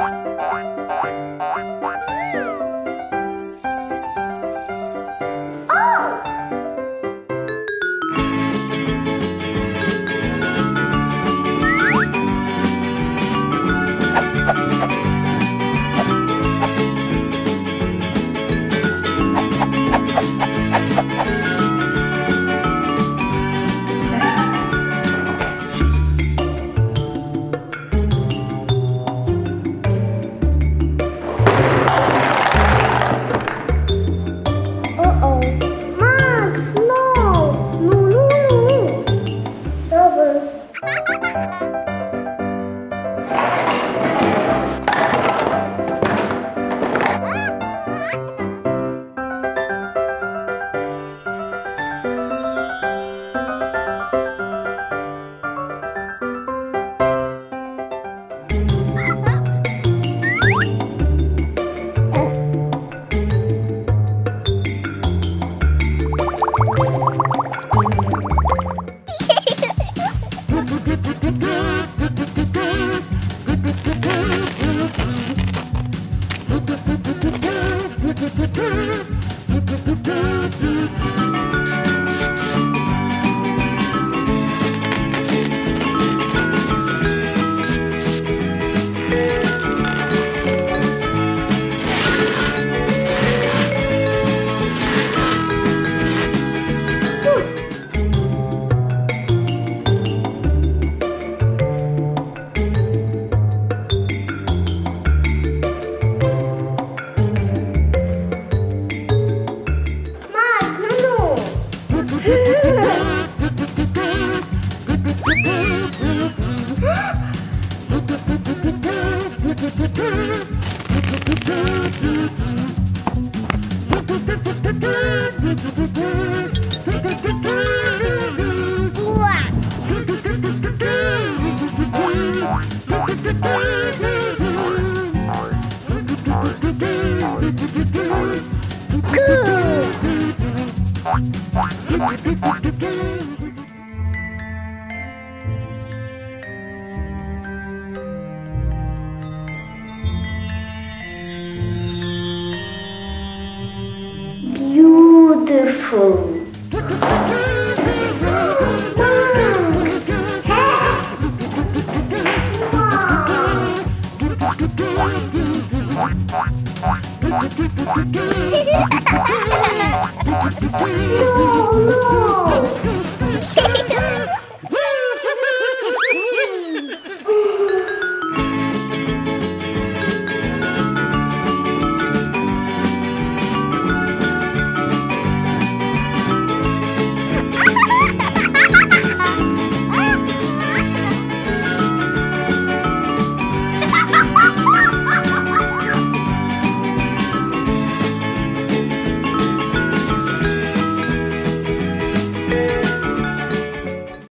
Uh-oh. Max, Uah. Cool. Wonderful. no, no.